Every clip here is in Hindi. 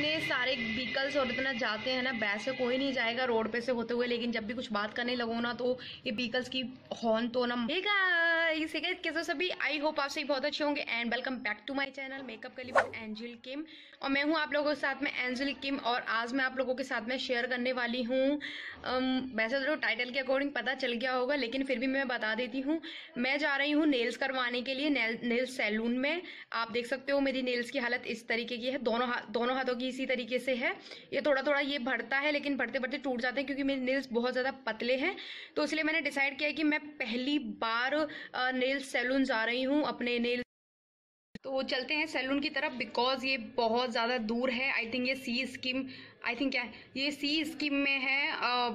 इतने सारे व्हीकल्स और इतना जाते हैं ना वैसे कोई नहीं जाएगा रोड पे से होते हुए, लेकिन जब भी कुछ बात करने लगो ना तो ये व्हीकल्स की हॉर्न तो ना इसी कैसे सभी आई होप आप सभी बहुत अच्छे होंगे and welcome back to my channel makeup Kali with Angel Kim और मैं हूँ आप लोगों के साथ में एंजल किम और आज मैं आप लोगों के साथ में शेयर करने वाली हूँ। वैसे तो टाइटल के अकॉर्डिंग पता चल गया होगा, लेकिन फिर भी मैं बता देती हूँ। मैं जा रही हूँ नेल्स करवाने के लिए नेल नेल्स सैलून में। आप देख सकते हो मेरी नेल्स की हालत इस तरीके की है, दोनों हाथ दोनों हाथों की इसी तरीके से है। ये थोड़ा थोड़ा ये भरता है, लेकिन भरते बढ़ते टूट जाते हैं, क्योंकि मेरे नेल्स बहुत ज़्यादा पतले हैं। तो इसलिए मैंने डिसाइड किया कि मैं पहली बार नेल्स सैलून जा रही हूँ अपने नेल तो चलते हैं सैलून की तरफ़ बिकॉज़ ये बहुत ज़्यादा दूर है। आई थिंक ये सी स्कीम आई थिंक क्या ये सी स्कीम में है आ,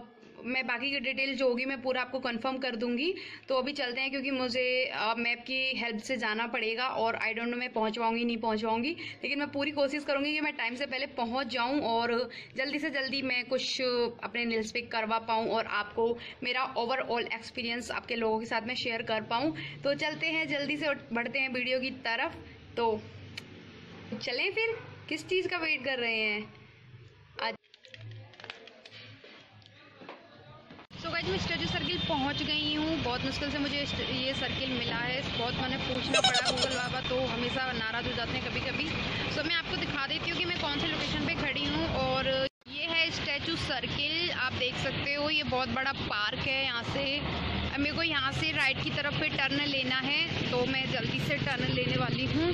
मैं बाकी की डिटेल जो होगी मैं पूरा आपको कंफर्म कर दूँगी। तो अभी चलते हैं क्योंकि मुझे मैप की हेल्प से जाना पड़ेगा और आई डोंट नो मैं पहुँच पाऊँगी नहीं पहुँच पाऊँगी लेकिन मैं पूरी कोशिश करूँगी कि मैं टाइम से पहले पहुँच जाऊँ और जल्दी से जल्दी मैं कुछ अपने नील्स पे करवा पाऊँ और आपको मेरा ओवरऑल एक्सपीरियंस आपके लोगों के साथ में शेयर कर पाऊँ। तो चलते हैं, जल्दी से बढ़ते हैं वीडियो की तरफ़। तो चलें फिर? किस चीज़ का वेट कर रहे हैं? तो मैं स्टडी सर्किल पहुँच गई हूँ। बहुत मुश्किल से मुझे ये सर्किल मिला है। बहुत मैंने पूछना पड़ा गूगल बाबा तो हमेशा नाराज़ हो जाते हैं कभी कभी सो मैं आपको दिखा देती हूँ कि मैं कौन से लोकेशन पे खड़ी हूँ और ये है स्टैचू सर्किल आप देख सकते हो, ये बहुत बड़ा पार्क है यहाँ से। मेरे को यहाँ से राइट की तरफ़ पे टर्न लेना है तो मैं जल्दी से टर्न लेने वाली हूँ।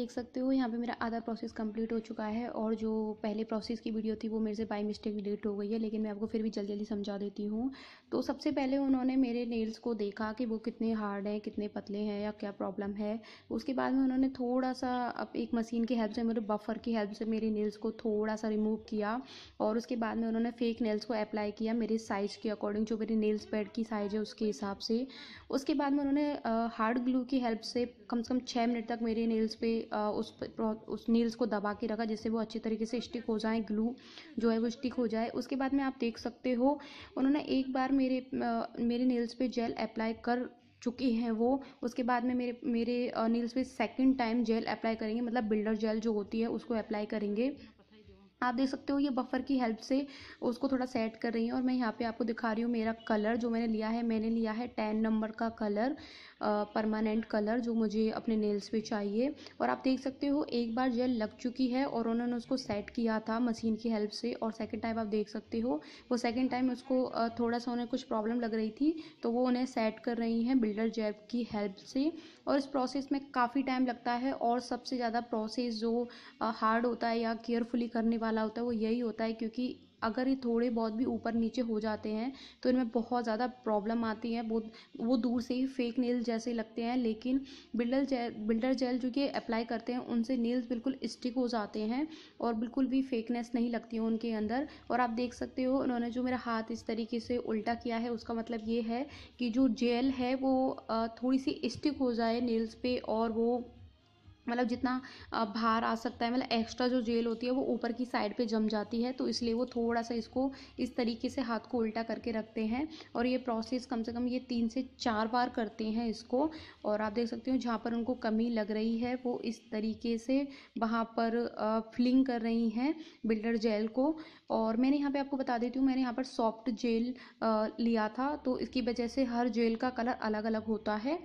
देख सकते हो, यहाँ पे मेरा आधा प्रोसेस कंप्लीट हो चुका है और जो पहले प्रोसेस की वीडियो थी वो मेरे से बाई मिस्टेक डिलीट हो गई है, लेकिन मैं आपको फिर भी जल्दी जल्दी समझा देती हूँ। तो सबसे पहले उन्होंने मेरे नेल्स को देखा कि वो कितने हार्ड हैं, कितने पतले हैं या क्या प्रॉब्लम है। उसके बाद में उन्होंने थोड़ा सा अब एक मशीन की हेल्प से मेरे बफर की हेल्प से मेरे नेल्स को थोड़ा सा रिमूव किया और उसके बाद में उन्होंने फेक नेल्स को अप्लाई किया मेरे साइज़ के अकॉर्डिंग जो मेरी नेल्स पैड की साइज़ है उसके हिसाब से। उसके बाद में उन्होंने हार्ड ग्लू की हेल्प से कम से कम छः मिनट तक मेरे नेल्स पे उस उस नील्स को दबा के रखा जिससे वो अच्छी तरीके से स्टिक हो जाए ग्लू जो है वो स्टिक हो जाए। उसके बाद में आप देख सकते हो, उन्होंने एक बार मेरे मेरे नील्स पे जेल अप्लाई कर चुकी हैं वो। उसके बाद में मेरे मेरे नील्स पे सेकंड टाइम जेल अप्लाई करेंगे मतलब बिल्डर जेल जो होती है उसको अप्लाई करेंगे। आप देख सकते हो ये बफर की हेल्प से उसको थोड़ा सेट कर रही हूँ और मैं यहाँ पे आपको दिखा रही हूँ मेरा कलर जो मैंने लिया है। मैंने लिया है टेन नंबर का कलर परमानेंट कलर जो मुझे अपने नेल्स पे चाहिए। और आप देख सकते हो, एक बार जेल लग चुकी है और उन्होंने उसको सेट किया था मशीन की हेल्प से। और सेकेंड टाइम आप देख सकते हो, वो सेकेंड टाइम उसको थोड़ा सा उन्हें कुछ प्रॉब्लम लग रही थी तो वो उन्हें सेट कर रही हैं बिल्डर जेब की हेल्प से। और इस प्रोसेस में काफ़ी टाइम लगता है और सबसे ज़्यादा प्रोसेस जो हार्ड होता है या केयरफुली करने वाला होता है, वो यही होता है क्योंकि अगर ये थोड़े बहुत भी ऊपर नीचे हो जाते हैं तो इनमें बहुत ज़्यादा प्रॉब्लम आती है। बहुत वो दूर से ही फेक नेल्स जैसे लगते हैं, लेकिन बिल्डर जेल बिल्डर जेल जो कि अप्लाई करते हैं, उनसे नेल्स बिल्कुल स्टिक हो जाते हैं और बिल्कुल भी फेकनेस नहीं लगती है उनके अंदर। और आप देख सकते हो, उन्होंने जो मेरा हाथ इस तरीके से उल्टा किया है, उसका मतलब ये है कि जो जेल है वो थोड़ी सी स्टिक हो जाए नेल्स पे और वो मतलब जितना बाहर आ सकता है मतलब एक्स्ट्रा जो जेल होती है, वो ऊपर की साइड पे जम जाती है तो इसलिए वो थोड़ा सा इसको इस तरीके से हाथ को उल्टा करके रखते हैं, और ये प्रोसेस कम से कम ये तीन से चार बार करते हैं इसको, और आप देख सकते हो जहाँ पर उनको कमी लग रही है, वो इस तरीके से वहाँ पर फिलिंग कर रही हैं बिल्डर जेल को, और मैंने यहाँ पर आपको बता देती हूँ, मैंने यहाँ पर सॉफ्ट जेल लिया था तो इसकी वजह से हर जेल का कलर अलग अलग होता है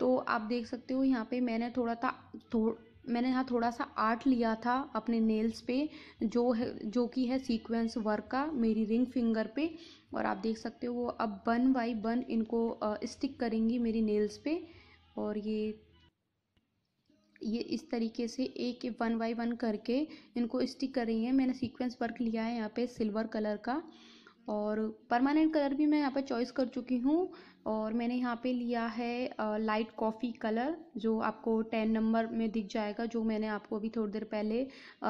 तो आप देख सकते हो यहाँ पे मैंने थोड़ा था थो, मैंने यहाँ थोड़ा सा आर्ट लिया था अपने नेल्स पे, जो है, जो कि है सीक्वेंस वर्क का, मेरी रिंग फिंगर पे। और आप देख सकते हो वो अब वन बाई वन इनको स्टिक करेंगी मेरी नेल्स पे। और ये ये इस तरीके से एक वन बाई वन करके इनको स्टिक कर रही मैंने सीक्वेंस वर्क लिया है यहाँ पे सिल्वर कलर का। और परमानेंट कलर भी मैं यहाँ पर चॉइस कर चुकी हूँ। और मैंने यहाँ पे लिया है लाइट कॉफ़ी कलर जो आपको टेन नंबर में दिख जाएगा, जो मैंने आपको अभी थोड़ी देर पहले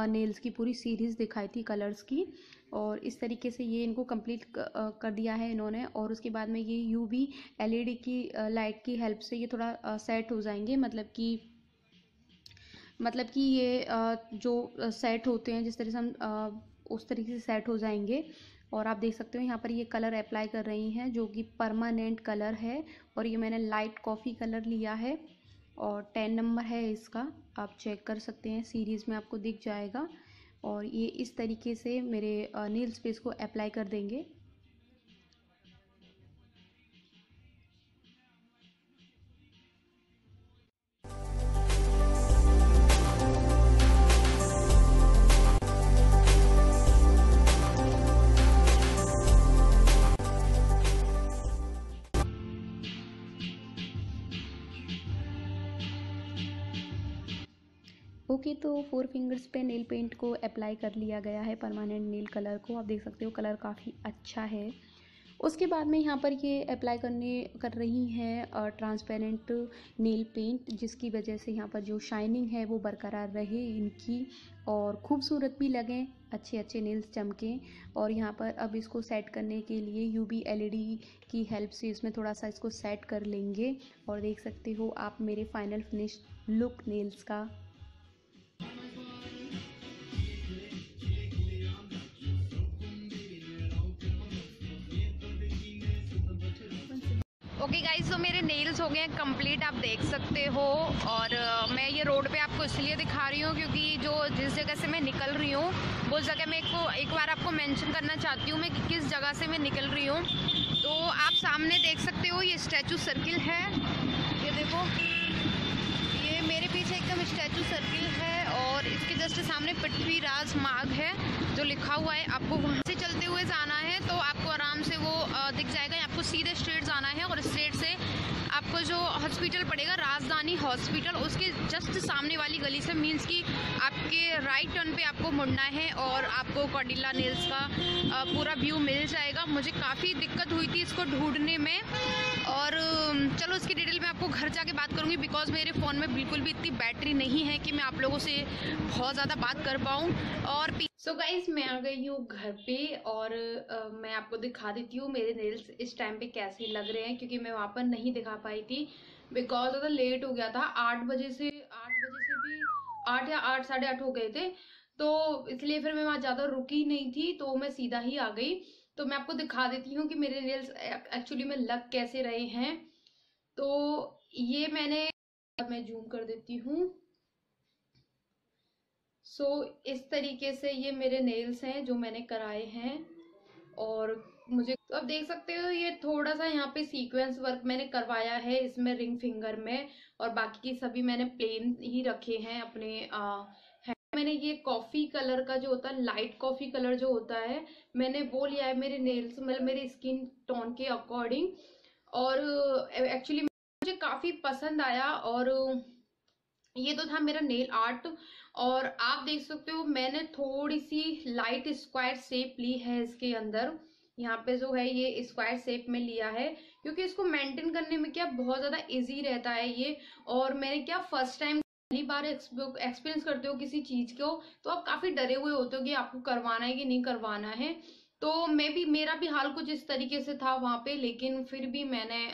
नेल्स की पूरी सीरीज़ दिखाई थी कलर्स की। और इस तरीके से ये इनको कंप्लीट कर दिया है इन्होंने। और उसके बाद में ये यू वी एल की लाइट की हेल्प से ये थोड़ा सेट हो जाएँगे। मतलब कि मतलब कि ये जो सेट होते हैं, जिस तरह से हम उस तरीके से सेट हो जाएँगे। और आप देख सकते हो यहाँ पर ये कलर अप्लाई कर रही हैं, जो कि परमानेंट कलर है और ये मैंने लाइट कॉफ़ी कलर लिया है और टेन नंबर है इसका, आप चेक कर सकते हैं सीरीज़ में आपको दिख जाएगा और ये इस तरीके से मेरे नील्स स्पेस को अप्लाई कर देंगे। Okay, तो फोर फिंगर्स पे नेल पेंट को अप्लाई कर लिया गया है परमानेंट नेल कलर को। आप देख सकते हो कलर काफ़ी अच्छा है। उसके बाद में यहाँ पर ये अप्लाई करने कर रही हैं ट्रांसपेरेंट नेल पेंट जिसकी वजह से यहाँ पर जो शाइनिंग है वो बरकरार रहे इनकी और खूबसूरत भी लगें अच्छे अच्छे नेल्स चमकें। और यहाँ पर अब इसको सेट करने के लिए यू बी एल की हेल्प से इसमें थोड़ा सा इसको सेट कर लेंगे। और देख सकते हो आप मेरे फाइनल फिनिश लुक नेल्स का। ओके गाइज़ तो मेरे नेल्स हो गए हैं कंप्लीट आप देख सकते हो। और मैं ये रोड पे आपको इसलिए दिखा रही हूँ क्योंकि जो जिस जगह से मैं निकल रही हूँ, वो जगह मैं को एक बार आपको मेंशन करना चाहती हूँ मैं कि किस जगह से मैं निकल रही हूँ। तो आप सामने देख सकते हो, ये स्टैचू सर्किल है। ये देखो, ये मेरे पीछे एकदम स्टैचू सर्किल है। और इसके जस्ट सामने पृथ्वीराज मार्ग है, जो लिखा हुआ है। आपको वहाँ से चलते हुए जाना है तो आपको आराम से वो दिख जाएगा। आपको सीधे स्ट्रेट जाना है और स्ट्रेट से आपको जो हॉस्पिटल पड़ेगा, राजधानी हॉस्पिटल, उसके जस्ट सामने वाली गली से मीन्स कि आपके राइट टर्न पे आपको मुड़ना है और आपको कॉडिला नेल्स का पूरा व्यू मिल जाएगा। मुझे काफ़ी दिक्कत हुई थी इसको ढूँढने में और चलो इसकी घर जाके बात करूँगी बिकॉज़ मेरे फ़ोन में बिल्कुल भी इतनी बैटरी नहीं है कि मैं आप लोगों से बहुत ज़्यादा बात कर पाऊँ। और सो so गाइज़ मैं आ गई हूँ घर पे और आ, मैं आपको दिखा देती हूँ मेरे नेल्स इस टाइम पे कैसे लग रहे हैं क्योंकि मैं वहाँ पर नहीं दिखा पाई थी। बिकॉज़ ज़्यादा लेट हो गया था आठ बजे से आठ बजे से भी आठ या आठ साढ़े आठ हो गए थे। तो इसलिए फिर मैं वहाँ ज़्यादा रुकी नहीं थी तो मैं सीधा ही आ गई। तो मैं आपको दिखा देती हूँ कि मेरे नेल्स एक्चुअली में लग कैसे रहे हैं। तो ये मैंने मैं जूम कर देती हूँ। सो so, इस तरीके से ये मेरे नेल्स हैं जो मैंने कराए हैं और मुझे तो देख सकते हो ये थोड़ा सा यहाँ पे सीक्वेंस वर्क मैंने करवाया है इसमें रिंग फिंगर में और बाकी की सभी मैंने प्लेन ही रखे हैं अपने आ, है। मैंने ये कॉफ़ी कलर का जो होता है लाइट कॉफ़ी कलर जो होता है मैंने वो लिया है मेरे नेल्स मतलब मेरे स्किन टोन के अकॉर्डिंग और एक्चुअली मुझे काफ़ी पसंद आया और ये तो था मेरा नेल आर्ट और आप देख सकते हो मैंने थोड़ी सी लाइट स्क्वायर शेप ली है इसके अंदर। यहाँ पे जो है ये स्क्वायर शेप में लिया है क्योंकि इसको मेंटेन करने में क्या बहुत ज़्यादा इजी रहता है ये और मैंने क्या फ़र्स्ट टाइम पहली बार एक्सपीरियंस करते हो किसी चीज़ को तो आप काफ़ी डरे हुए होते हो कि आपको करवाना है कि नहीं करवाना है। तो मैं भी, मेरा भी हाल कुछ इस तरीके से था वहाँ पे लेकिन फिर भी मैंने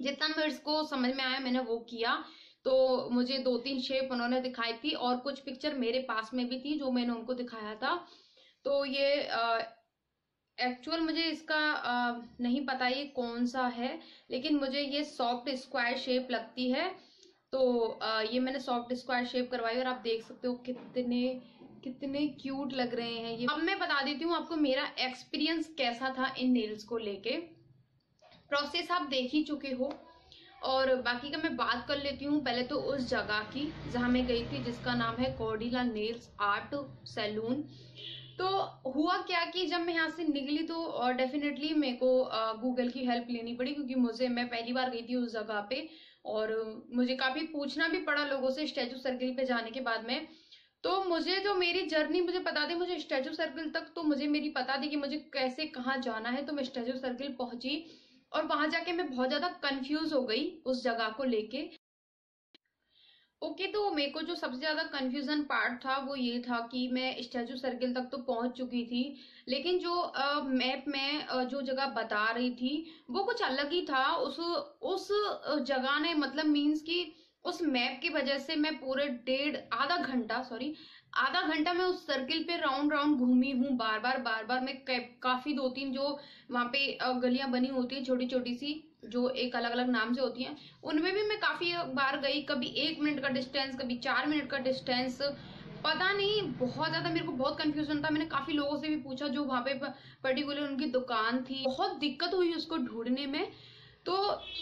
जितना मेरे को समझ में आया मैंने वो किया। तो मुझे दो तीन शेप उन्होंने दिखाई थी और कुछ पिक्चर मेरे पास में भी थी जो मैंने उनको दिखाया था। तो ये एक्चुअल मुझे इसका आ, नहीं पता ये कौन सा है लेकिन मुझे ये सॉफ्ट स्क्वायर शेप लगती है। तो आ, ये मैंने सॉफ्ट स्क्वायर शेप करवाई और आप देख सकते हो कितने कितने क्यूट लग रहे हैं ये। अब मैं बता देती हूँ आपको मेरा एक्सपीरियंस कैसा था इन नेल्स को लेके। प्रोसेस आप देख ही चुके हो। और बाकी का मैं बात कर लेती हूँ, पहले तो उस जगह की जहाँ मैं गई थी, जिसका नाम है कोडिला नेल्स आर्ट सैलून तो हुआ क्या कि जब मैं यहाँ से निकली तो और डेफिनेटली मेरे को गूगल की हेल्प लेनी पड़ी, क्योंकि मुझे, मैं पहली बार गई थी उस जगह पे। और मुझे काफ़ी पूछना भी पड़ा लोगों से स्टैचू सर्किल पे जाने के बाद में। तो मुझे जो मेरी जर्नी मुझे पता थी, मुझे स्टैचू सर्किल तक तो मुझे मेरी पता थी कि मुझे कैसे, कहाँ जाना है तो मैं स्टैचू सर्किल पहुँची। और वहाँ जाके मैं बहुत ज़्यादा कंफ्यूज हो गई उस जगह को लेके। ओके okay, तो मेरे को जो सबसे ज़्यादा कंफ्यूजन पार्ट था वो ये था कि मैं स्टैचू सर्किल तक तो पहुँच चुकी थी लेकिन जो मैप में आ, जो जगह बता रही थी वो कुछ अलग ही था। उस उस जगह ने मतलब मीन्स कि उस मैप की वजह से मैं पूरे डेढ़ आधा घंटा सॉरी आधा घंटा मैं उस सर्किल पे राउंड राउंड घूमी हूँ बार बार बार बार मैं काफ़ी दो तीन जो वहाँ पे गलियाँ बनी होती है छोटी छोटी सी, जो एक अलग अलग नाम से होती हैं, उनमें भी मैं काफ़ी बार गई, कभी एक मिनट का डिस्टेंस कभी चार मिनट का डिस्टेंस पता नहीं, बहुत ज़्यादा मेरे को बहुत कंफ्यूजन था, मैंने काफ़ी लोगों से भी पूछा जो वहाँ पे पर्टिकुलर उनकी दुकान थी, बहुत दिक्कत हुई उसको ढूँढने में तो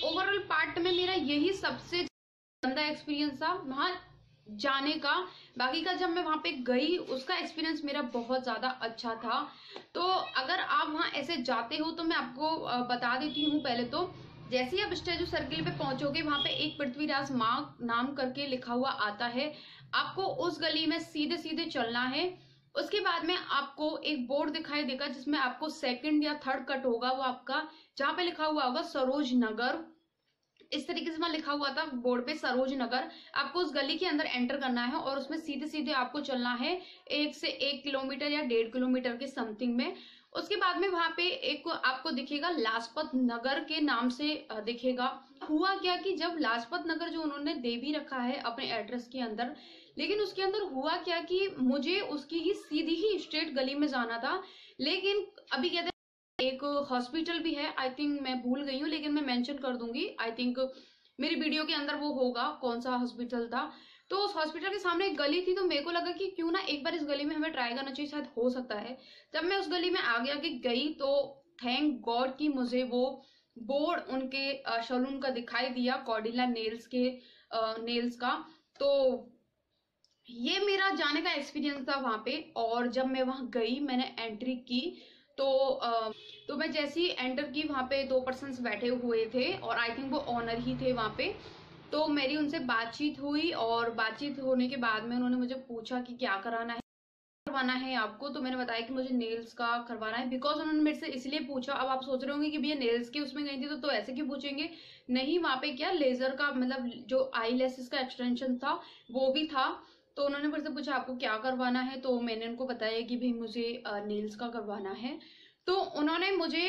ओवरऑल पार्ट में मेरा यही सबसे गंदा एक्सपीरियंस था, वहाँ जाने का। बाकी का जब मैं वहाँ पे गई, उसका एक्सपीरियंस मेरा बहुत ज़्यादा अच्छा था। तो अगर आप वहाँ ऐसे जाते हो तो मैं आपको बता देती हूँ पहले तो। जैसे ही आप स्टेजू सर्किल पे पहुंचोगे, वहाँ पे एक पृथ्वीराज माँ नाम करके लिखा हुआ आता है। आपको उस गली में सीधे सीधे चलना है। उसके बाद में आपको एक बोर्ड दिखाई देगा, जिसमें आपको सेकंड या थर्ड कट होगा वो आपका, जहाँ पे लिखा हुआ होगा सरोज नगर। इस तरीके से वहाँ लिखा हुआ था, बोर्ड पे सरोज नगर। आपको उस गली के अंदर एंटर करना है और उसमें सीधे सीधे आपको चलना है एक से एक किलोमीटर या डेढ़ किलोमीटर के समथिंग में। उसके बाद में वहाँ पे एक आपको दिखेगा लाजपत नगर के नाम से दिखेगा। हुआ क्या कि जब लाजपत नगर जो उन्होंने दे भी रखा है अपने एड्रेस के अंदर, लेकिन उसके अंदर हुआ क्या कि मुझे उसकी ही सीधी ही स्ट्रेट गली में जाना था, लेकिन अभी कहते एक हॉस्पिटल भी है आई थिंक मैं भूल गई हूँ, लेकिन मैं मेंशन कर दूँगी। आई थिंक मेरी वीडियो के अंदर वो होगा, कौन सा हॉस्पिटल था। तो उस हॉस्पिटल के सामने एक गली थी तो मेरे को लगा कि क्यों ना एक बार इस गली में हमें ट्राई करना चाहिए, शायद हो सकता है। जब मैं उस गली में आगे आगे गई तो थैंक गॉड कि मुझे वो बोर्ड उनके सलून का दिखाई दिया कॉडिला नेल्स के नेल्स का। तो ये मेरा जाने का एक्सपीरियंस था वहाँ पे, और जब मैं वहाँ गई, मैंने एंट्री की तो तो मैं जैसे ही एंटर की वहाँ पे दो पर्सन बैठे हुए थे और आई थिंक वो ऑनर ही थे वहाँ पे। तो मेरी उनसे बातचीत हुई और बातचीत होने के बाद में उन्होंने मुझे पूछा कि क्या कराना है करवाना है आपको। तो मैंने बताया कि मुझे नेल्स का करवाना है बिकॉज़ उन्होंने मेरे से इसलिए पूछा। अब आप सोच रहे होंगे कि भैया नेल्स के उसमें गई थी तो, तो ऐसे क्यों पूछेंगे? नहीं वहाँ पे क्या लेजर का मतलब जो आई लेसिस का एक्सटेंशन था वो भी था। तो उन्होंने फिर से पूछा आपको क्या करवाना है? तो मैंने उनको बताया कि भाई मुझे नेल्स का करवाना है। तो उन्होंने मुझे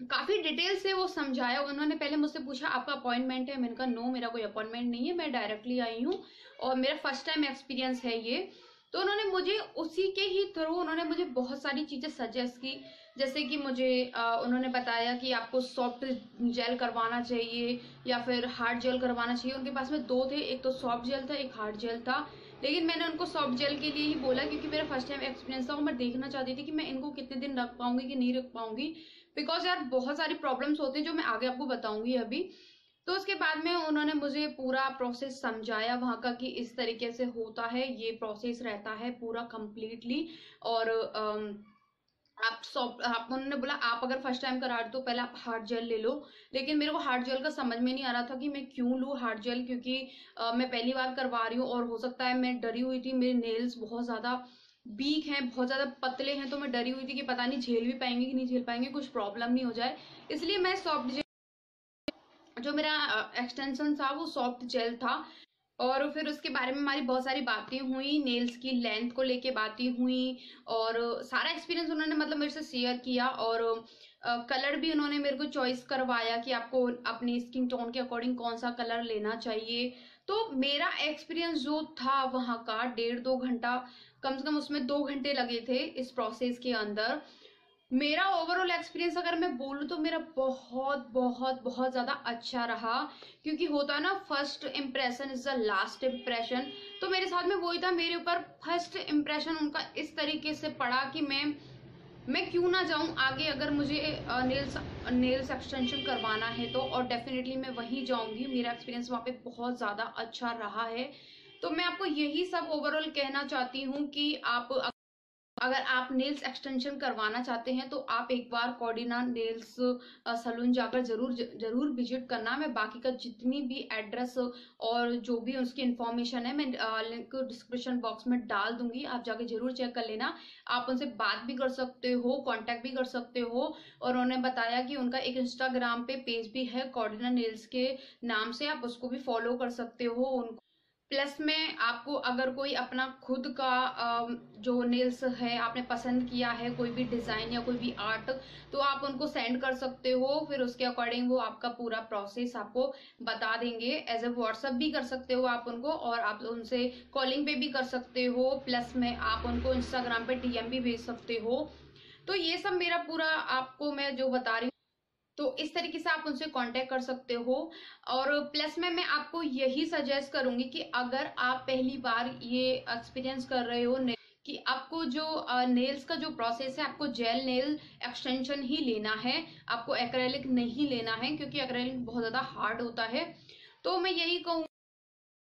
काफ़ी डिटेल से वो समझाया। उन्होंने पहले मुझसे पूछा आपका अपॉइंटमेंट है? मैंने कहा नो मेरा कोई अपॉइंटमेंट नहीं है। मैं डायरेक्टली आई हूँ और मेरा फ़र्स्ट टाइम एक्सपीरियंस है ये। तो उन्होंने मुझे उसी के ही थ्रू उन्होंने मुझे बहुत सारी चीज़ें सजेस्ट की। जैसे कि मुझे आ, उन्होंने बताया कि आपको सॉफ्ट जेल करवाना चाहिए या फिर हार्ड जेल करवाना चाहिए। उनके पास में दो थे एक तो सॉफ्ट जेल था एक हार्ड जेल था। लेकिन मैंने उनको सॉफ्ट जेल के लिए ही बोला, क्योंकि मेरा फ़र्स्ट टाइम एक्सपीरियंस था और मैं देखना चाहती थी कि मैं इनको कितने दिन रख पाऊँगी कि नहीं रख पाऊँगी। बिकॉज़ यार, बहुत सारी प्रॉब्लम्स होती हैं जो मैं आगे आपको बताऊँगी अभी। तो उसके बाद में उन्होंने मुझे पूरा प्रोसेस समझाया वहाँ का कि इस तरीके से होता है, ये प्रोसेस रहता है पूरा कम्प्लीटली और आप सॉफ्ट आप उन्होंने बोला आप अगर फ़र्स्ट टाइम करा रहे तो पहले आप हार्ड जेल ले लो. लेकिन मेरे को हार्ड जेल का समझ में नहीं आ रहा था कि मैं क्यों लूँ हार्ड जेल क्योंकि आ, मैं पहली बार करवा रही हूँ और हो सकता है मैं डरी हुई थी मेरे नेल्स बहुत ज़्यादा बीक हैं बहुत ज़्यादा पतले हैं तो मैं डरी हुई थी कि पता नहीं झेल भी पाएँगे कि नहीं झेल पाएँगे कुछ प्रॉब्लम नहीं हो जाए। इसलिए मैं सॉफ्ट जेल जो मेरा एक्सटेंशन था वो सॉफ्ट जेल था। और फिर उसके बारे में हमारी बहुत सारी बातें हुई नेल्स की लेंथ को लेके बातें हुई और सारा एक्सपीरियंस उन्होंने मतलब मेरे से शेयर किया और कलर भी उन्होंने मेरे को चॉइस करवाया कि आपको अपनी स्किन टोन के अकॉर्डिंग कौन सा कलर लेना चाहिए। तो मेरा एक्सपीरियंस जो था वहाँ का, डेढ़ दो घंटा, कम से कम उसमें दो घंटे लगे थे इस प्रोसेस के अंदर। मेरा ओवरऑल एक्सपीरियंस अगर मैं बोलूँ तो मेरा बहुत बहुत बहुत ज़्यादा अच्छा रहा। क्योंकि होता है ना first impression is the last impression तो मेरे साथ में वही था, मेरे ऊपर फ़र्स्ट इम्प्रेशन उनका इस तरीके से पड़ा कि मैं मैं क्यों ना जाऊँ आगे अगर मुझे नेल्स नेल्स एक्सटेंशन करवाना है तो। और डेफिनेटली मैं वहीं जाऊँगी। मेरा एक्सपीरियंस वहाँ पे बहुत ज़्यादा अच्छा रहा है। तो मैं आपको यही सब ओवरऑल कहना चाहती हूँ कि आप अगर आप नेल्स एक्सटेंशन करवाना चाहते हैं तो आप एक बार कॉर्डिना नेल्स सलून जाकर ज़रूर ज़रूर विज़िट करना। मैं बाकी का जितनी भी एड्रेस और जो भी उसकी इन्फॉर्मेशन है, मैं लिंक डिस्क्रिप्शन बॉक्स में डाल दूँगी। आप जाके ज़रूर चेक कर लेना। आप उनसे बात भी कर सकते हो कांटेक्ट भी कर सकते हो। और उन्होंने बताया कि उनका एक इंस्टाग्राम पे पेज भी है कॉर्डिना नेल्स के नाम से। आप उसको भी फॉलो कर सकते हो। उनको प्लस में आपको अगर कोई अपना खुद का जो नेल्स है, आपने पसंद किया है, कोई भी डिज़ाइन या कोई भी आर्ट तो आप उनको सेंड कर सकते हो, फिर उसके अकॉर्डिंग वो आपका पूरा प्रोसेस आपको बता देंगे। एज ए व्हाट्सअप भी कर सकते हो आप उनको और आप उनसे कॉलिंग पे भी कर सकते हो, प्लस में आप उनको इंस्टाग्राम पे डीएम भी भेज सकते हो। तो ये सब मेरा पूरा आपको मैं जो बता रही तो इस तरीके से आप उनसे कांटेक्ट कर सकते हो। और प्लस में मैं आपको यही सजेस्ट करूँगी कि अगर आप पहली बार ये एक्सपीरियंस कर रहे हो कि आपको जो नेल्स का जो प्रोसेस है, आपको जेल नेल एक्सटेंशन ही लेना है। आपको एक्रेलिक नहीं लेना है, क्योंकि एक्रेलिक बहुत ज़्यादा हार्ड होता है। तो मैं यही कहूँ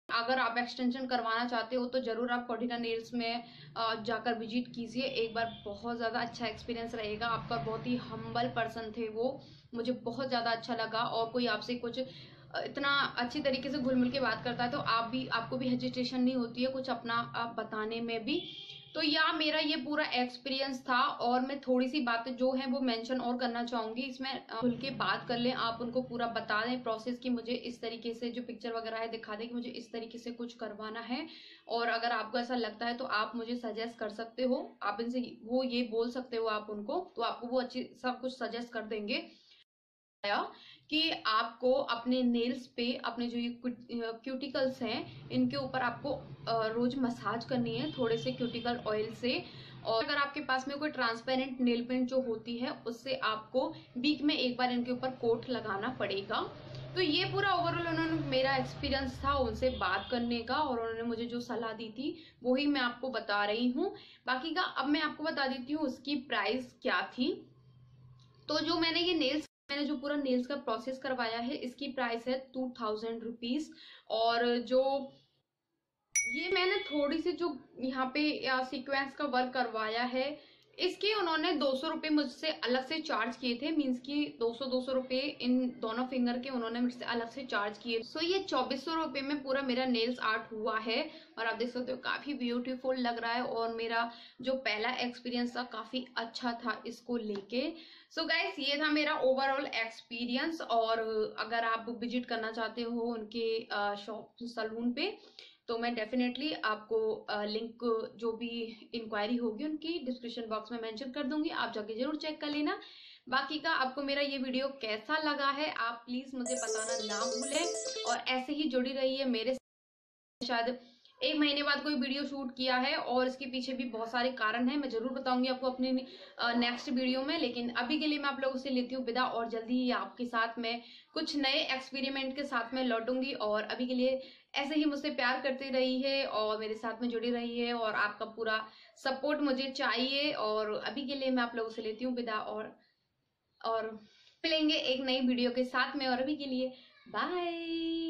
अगर आप एक्सटेंशन करवाना चाहते हो तो ज़रूर आप कॉर्डिना नेल्स में जाकर विज़िट कीजिए। एक बार बहुत ज़्यादा अच्छा एक्सपीरियंस रहेगा। आपका बहुत ही हम्बल पर्सन थे वो। मुझे बहुत ज़्यादा अच्छा लगा और कोई आपसे कुछ इतना अच्छी तरीके से घुल मिल के बात करता है तो आप भी, आपको भी हेजिटेशन नहीं होती है कुछ अपना, आप बताने में भी। तो या मेरा ये पूरा एक्सपीरियंस था और मैं थोड़ी सी बातें जो है वो मेंशन और करना चाहूँगी, इसमें खुल के बात कर लें, आप उनको पूरा बता दें प्रोसेस की मुझे इस तरीके से जो पिक्चर वगैरह है दिखा दें कि मुझे इस तरीके से कुछ करवाना है। और अगर आपको ऐसा लगता है तो आप मुझे सजेस्ट कर सकते हो, आप इनसे वो ये बोल सकते हो आप उनको तो आपको वो अच्छी, सब कुछ सजेस्ट कर देंगे। कि आपको अपने नेल्स पे अपने जो ये क्यूटिकल्स हैं, इनके ऊपर आपको रोज मसाज करनी है थोड़े से क्यूटिकल ऑयल से। और अगर आपके पास में कोई ट्रांसपेरेंट नेल पेंट जो होती है, उससे आपको वीक में एक बार इनके ऊपर कोट लगाना पड़ेगा। तो ये पूरा ओवरऑल उन्होंने मेरा एक्सपीरियंस था उनसे बात करने का और उन्होंने मुझे जो सलाह दी थी, वही मैं आपको बता रही हूँ। बाकी का अब मैं आपको बता देती हूँ उसकी प्राइस क्या थी। तो जो मैंने ये नेल्स मैंने जो पूरा नेल्स का प्रोसेस करवाया है, इसकी प्राइस है टू थाउज़ेंड रुपीज़ और जो, ये मैंने थोड़ी सी जो यहाँ पे सीक्वेंस का वर्क करवाया है इसके उन्होंने दो सौ मुझसे अलग से चार्ज किए थे मीन्स की दो सौ दो सौ रुपये इन दोनों फिंगर के उन्होंने मुझसे अलग से चार्ज किए। सो ये चौबीस सौ रुपये में पूरा मेरा नेल्स आर्ट हुआ है, और आप देख सकते हो काफ़ी ब्यूटीफुल लग रहा है, और मेरा जो पहला एक्सपीरियंस था काफ़ी अच्छा था इसको लेके। सो so गाइस ये था मेरा ओवरऑल एक्सपीरियंस और अगर आप विज़िट करना चाहते हो उनके शॉप सलून पे तो मैं डेफिनेटली आपको लिंक जो भी इंक्वायरी होगी उनकी डिस्क्रिप्शन बॉक्स में मेंशन कर दूँगी। आप जाके ज़रूर चेक कर लेना। बाकी का आपको मेरा ये वीडियो कैसा लगा है, आप प्लीज़ मुझे बताना ना भूलें। और ऐसे ही जुड़ी रहिए मेरे शायद एक महीने बाद कोई वीडियो शूट किया है और इसके पीछे भी बहुत सारे कारण हैं। मैं ज़रूर बताऊँगी आपको अपनी नेक्स्ट वीडियो में। लेकिन अभी के लिए मैं आप लोगों से लेती हूँ विदा और जल्दी ही आपके साथ में कुछ नए एक्सपेरिमेंट के साथ में लौटूँगी। और अभी के लिए ऐसे ही मुझसे प्यार करती रही है और मेरे साथ में जुड़ी रही है और आपका पूरा सपोर्ट मुझे चाहिए और अभी के लिए मैं आप लोगों से लेती हूँ विदा और और मिलेंगे एक नई वीडियो के साथ में और अभी के लिए बाय